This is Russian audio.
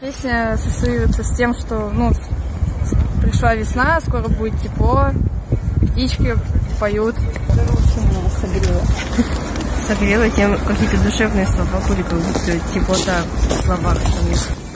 Песня ассоциируется с тем, что ну, пришла весна, скоро будет тепло, птички поют. Согрела. Согрела тем какие-то душевные слова были, как будто теплота в словах самих.